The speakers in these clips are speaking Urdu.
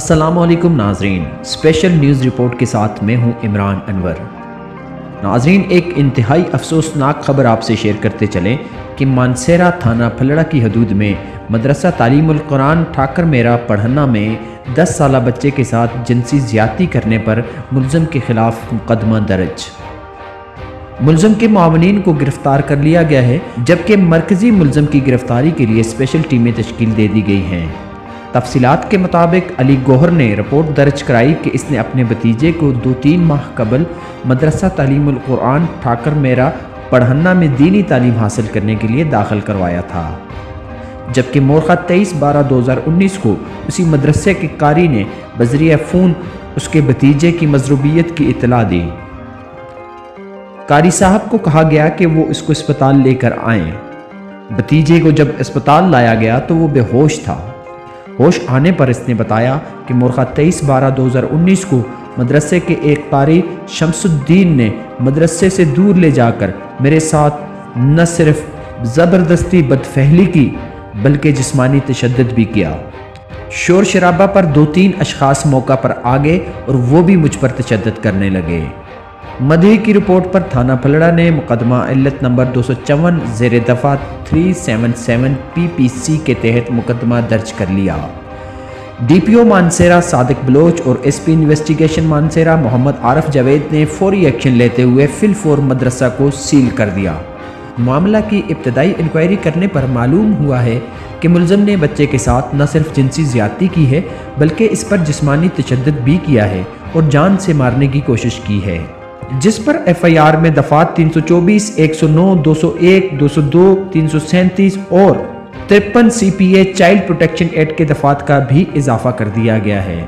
السلام علیکم ناظرین۔ اسپیشل نیوز رپورٹ کے ساتھ میں ہوں عمران انور۔ ناظرین، ایک انتہائی افسوسناک خبر آپ سے شیئر کرتے چلیں کہ مانسیرا تھانہ پھلڑا کی حدود میں مدرسہ تعلیم القرآن ٹھاکر میرا پڑھنا میں دس سالہ بچے کے ساتھ جنسی زیادتی کرنے پر ملزم کے خلاف مقدمہ درج۔ ملزم کے معاونین کو گرفتار کر لیا گیا ہے، جبکہ مرکزی ملزم کی گرفتاری کے لیے اسپیشل ٹیمیں تشکیل دے دی گئی ہیں۔ تفصیلات کے مطابق علی گوہر نے رپورٹ درج کرائی کہ اس نے اپنے بتیجے کو دو تین ماہ قبل مدرسہ تعلیم القرآن، ٹھاکر میرا، پڑھنا میں دینی تعلیم حاصل کرنے کے لیے داخل کروایا تھا۔ جبکہ مورخہ تیئیس بارہ دو ہزار انیس کو اسی مدرسے کے قاری نے بذریعہ فون اس کے بتیجے کی مضروبیت کی اطلاع دی۔ قاری صاحب کو کہا گیا کہ وہ اس کو اسپتال لے کر آئیں۔ بتیجے کو جب اسپتال لایا گیا تو وہ بے ہوش تھا۔ ہوش آنے پر اس نے بتایا کہ مرخہ تیئیس بارہ دو ہزار انیس کو مدرسے کے ایک قاری شمس الدین نے مدرسے سے دور لے جا کر میرے ساتھ نہ صرف زبردستی بدفہلی کی بلکہ جسمانی تشدد بھی کیا۔ شور شرابہ پر دو تین اشخاص موقع پر آگے اور وہ بھی مجھ پر تشدد کرنے لگے۔ مدہی کی رپورٹ پر تھانہ پھلڑا نے مقدمہ علت نمبر دو سو چون زیر دفعہ 377 پی پی سی کے تحت مقدمہ درج کر لیا۔ ڈی پی او مانسیرا، صادق بلوچ اور S P investigation Mansehra Muhammad Arif Javed نے فوری ایکشن لیتے ہوئے فل فور مدرسہ کو سیل کر دیا۔ معاملہ کی ابتدائی انکوائری کرنے پر معلوم ہوا ہے کہ ملزم نے بچے کے ساتھ نہ صرف جنسی زیادتی کی ہے، بلکہ اس پر جسمانی تشدد بھی کیا ہے اور جان سے مارنے کی کوشش کی ہے۔ جس پر ایف آئی آر میں دفعات تین سو چوبیس، ایک سو نو، دو سو ایک، دو سو دو، تین سو سینتیس اور ترپن C P A child protection act کے دفعات کا بھی اضافہ کر دیا گیا ہے۔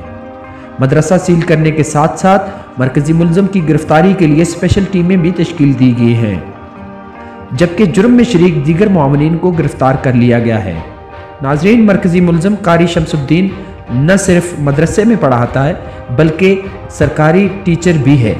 مدرسہ سیل کرنے کے ساتھ ساتھ مرکزی ملزم کی گرفتاری کے لیے اسپیشل ٹیمیں بھی تشکیل دی گئی ہیں۔ جبکہ جرم میں شریک دیگر معاونین کو گرفتار کر لیا گیا ہے۔ ناظرین، مرکزی ملزم قاری شمس الدین نہ صرف مدرسے میں پڑھاتا ہے، بلکہ سرکاری ٹیچر بھی ہے۔